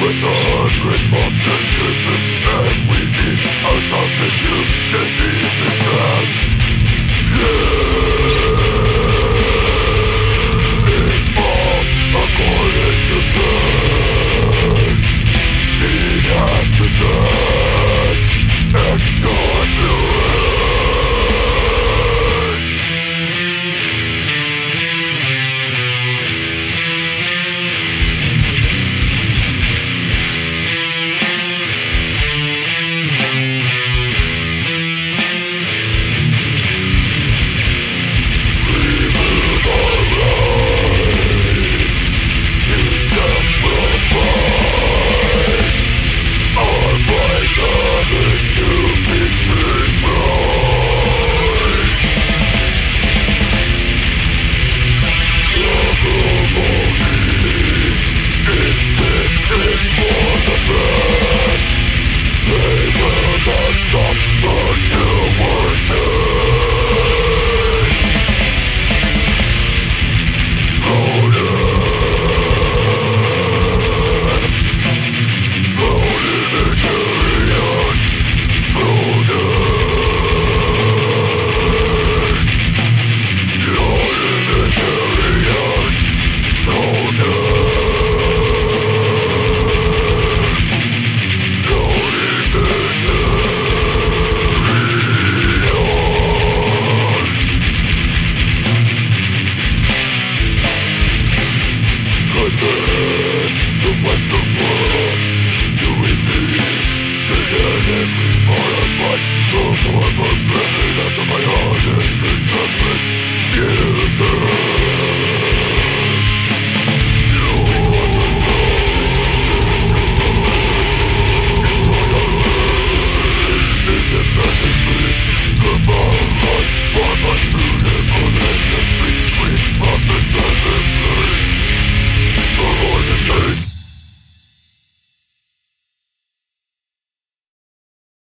with a hundred bumps and kisses as we eat our substitute.